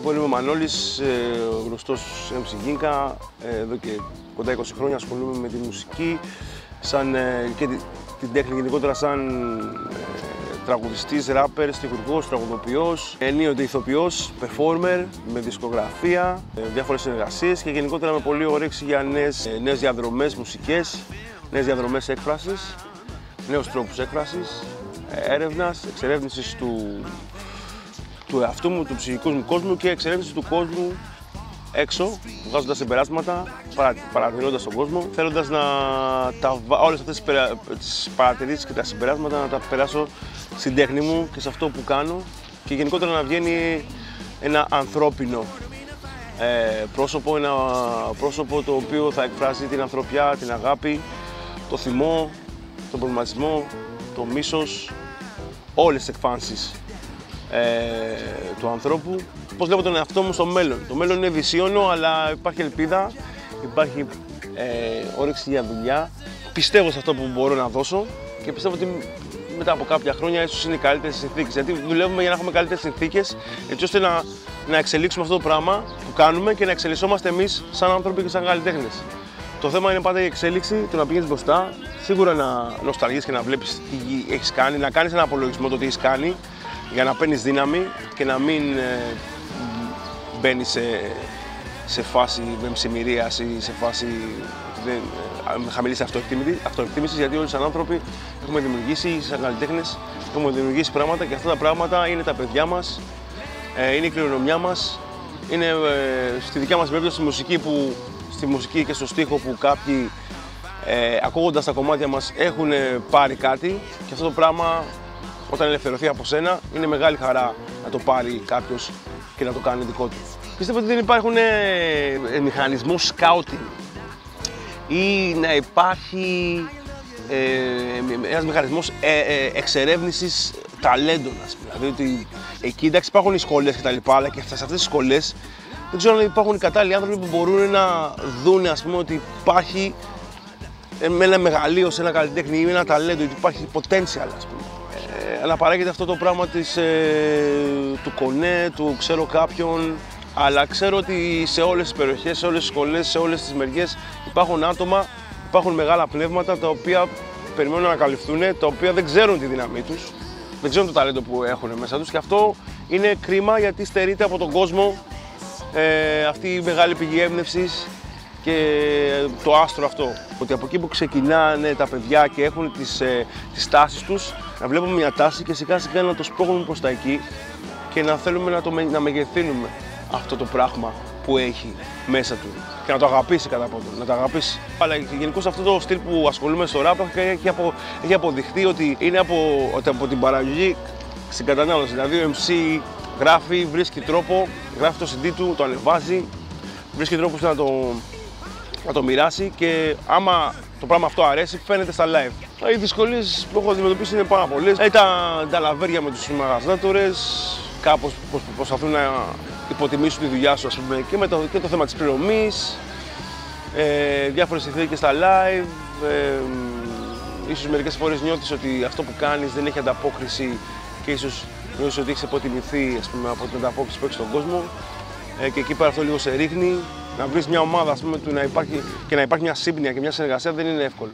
Λοιπόν, είμαι ο Μανώλης, ε, γνωστός MC Ginka. Ε, εδώ και κοντά 20 χρόνια ασχολούμαι με τη μουσική σαν, ε, και την τέχνη γενικότερα σαν τραγουδιστής, ράπερ, στιχουργός, τραγουδοποιός, ενίοτε ηθοποιός, performer, με δισκογραφία, διάφορες συνεργασίες και γενικότερα με πολύ όρεξη για νέες, νέες διαδρομές μουσικές, νέες διαδρομές έκφρασης, νέους τρόπους έκφρασης, έρευνας, εξερεύνησης του του εαυτού μου, του ψυχικού μου κόσμου και εξερεύνηση του κόσμου έξω, βγάζοντας συμπεράσματα, παρατηρώντας τον κόσμο, θέλοντας να τα, όλες αυτές τις παρατηρήσεις και τα συμπεράσματα να τα περάσω στην τέχνη μου και σε αυτό που κάνω και γενικότερα να βγαίνει ένα ανθρώπινο ε, πρόσωπο, ένα πρόσωπο το οποίο θα εκφράσει την ανθρωπιά, την αγάπη, το θυμό, τον προβληματισμό, το μίσος, όλες τις εκφάνσεις ε, του ανθρώπου. Πώς βλέπω τον εαυτό μου στο μέλλον. Το μέλλον είναι δυσίωνο, αλλά υπάρχει ελπίδα, υπάρχει ε, όρεξη για δουλειά. Πιστεύω σε αυτό που μπορώ να δώσω και πιστεύω ότι μετά από κάποια χρόνια ίσως είναι οι καλύτερες συνθήκες. Γιατί δουλεύουμε για να έχουμε καλύτερες συνθήκες, έτσι ώστε να, να εξελίξουμε αυτό το πράγμα που κάνουμε και να εξελισσόμαστε εμείς σαν άνθρωποι και σαν καλλιτέχνες. Το θέμα είναι πάντα η εξέλιξη, το να πηγαίνεις μπροστά. Σίγουρα να νοσταλγείς και να βλέπεις τι έχεις κάνει, να κάνεις ένα απολογισμό το τι έχεις κάνει, για να παίρνεις δύναμη και να μην ε, μπαίνει σε, σε φάση μεμψημυρίας ή σε φάση ε, με χαμηλής αυτοεκτίμησης, γιατί όλοι σαν άνθρωποι έχουμε δημιουργήσει, σαν καλλιτέχνες, έχουμε δημιουργήσει πράγματα και αυτά τα πράγματα είναι τα παιδιά μας, ε, είναι η κληρονομιά μας, είναι ε, στη δικιά μας περίπτωση στη μουσική, που, στη μουσική και στο στίχο που κάποιοι ε, ακούγοντας τα κομμάτια μας έχουν πάρει κάτι. Και αυτό το πράγμα όταν ελευθερωθεί από σένα, είναι μεγάλη χαρά να το πάρει κάποιος και να το κάνει δικό του. Πιστεύω ότι δεν υπάρχουν ε, ε μηχανισμό scouting ή να υπάρχει ε, ένας μηχανισμός ε, ε, εξερεύνησης ταλέντων, ας πούμε. Δηλαδή ότι εκεί εντάξει υπάρχουν οι σχολές και τα λοιπά, αλλά και σε αυτές τις σχολές δεν ξέρω αν υπάρχουν οι κατάλληλοι άνθρωποι που μπορούν να δουν ας πούμε ότι υπάρχει με ένα μεγαλείο σε ένα καλλιτέχνη ή ένα ταλέντο, ότι υπάρχει potential ας πούμε. Αλλά παράγεται αυτό το πράγμα της, ε, του κονέ, του ξέρω κάποιον, αλλά ξέρω ότι σε όλες τις περιοχές, σε όλες τις σχολές, σε όλες τις μεριές υπάρχουν άτομα, υπάρχουν μεγάλα πνεύματα τα οποία περιμένουν να καλυφθούν, τα οποία δεν ξέρουν τη δύναμή τους, δεν ξέρουν το ταλέντο που έχουν μέσα τους. Και αυτό είναι κρίμα γιατί στερείται από τον κόσμο ε, αυτή η μεγάλη πηγή έμπνευσης και το άστρο αυτό. Ότι από εκεί που ξεκινάνε τα παιδιά και έχουν τις, ε, τις τάσεις τους, να βλέπουμε μια τάση και σιγά σιγά να το σπρώχνουμε προς τα εκεί και να θέλουμε να, το, να μεγεθύνουμε αυτό το πράγμα που έχει μέσα του και να το αγαπήσει κατά πόσο, να το αγαπήσει. Αλλά γενικώς αυτό το στυλ που ασχολούμαι στο ράπ έχει, απο, έχει αποδειχθεί ότι είναι από, ότι από την παραγωγή στην κατανάλωση. Δηλαδή ο MC γράφει, βρίσκει τρόπο, γράφει το CD του, το ανεβάζει, βρίσκει τρόπο να το, να το μοιράσει και άμα το πράγμα αυτό αρέσει, φαίνεται στα live. Οι δυσκολίες που έχω αντιμετωπίσει είναι πάρα πολλές. Ε, τα, τα λαβέρια με τους μαγαζάτορε, κάπως προσπαθούν να υποτιμήσουν τη δουλειά σου, ας πούμε, και, με το, και το θέμα της πληρωμής, ε, διάφορες συνθήκες στα live. Ε, ίσως μερικές φορές νιώθεις ότι αυτό που κάνεις δεν έχει ανταπόκριση και ίσως νιώθεις ότι έχεις υποτιμηθεί ας πούμε, από την ανταπόκριση που έχεις στον κόσμο ε, και εκεί πέρα αυτό λίγο σε ρίχνει να βρεις μια ομάδα ας πούμε, του να υπάρχει, και να υπάρχει μια σύμπνοια και μια συνεργασία δεν είναι εύκολο.